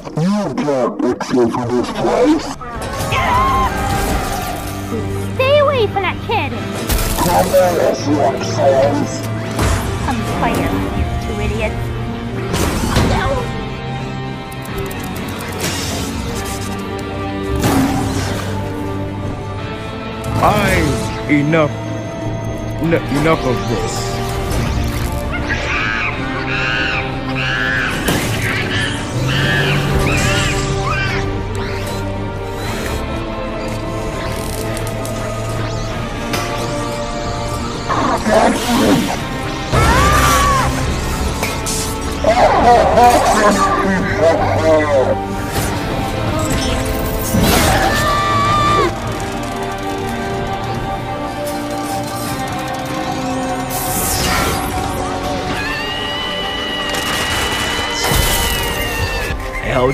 You can't escape from this place. Stay away from that kid! Come on, Roxanne. I'm fighter, you two idiots. I enough enough of this. How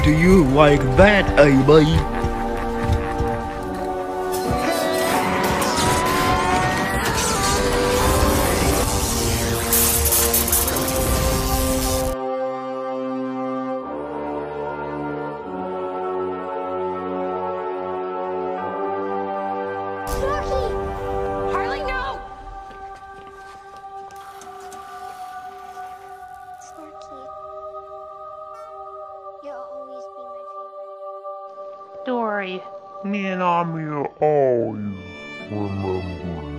do you like that, Ami? Dory. Me and Ami are always remembering